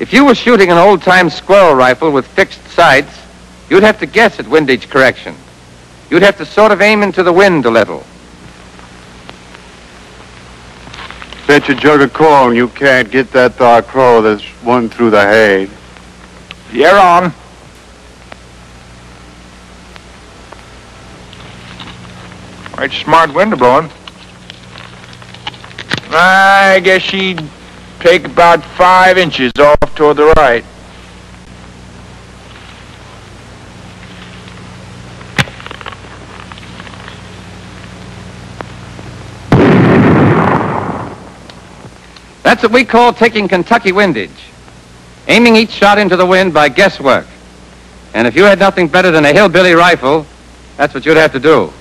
If you were shooting an old-time squirrel rifle with fixed sights, you'd have to guess at windage correction. You'd have to sort of aim into the wind a little. Bet you jug of corn you can't get that thar crow that's won through the hay. You're on. Right smart wind blowing. I guess she'd take about five inches off toward the right. That's what we call taking Kentucky windage. Aiming each shot into the wind by guesswork. And if you had nothing better than a hillbilly rifle, that's what you'd have to do.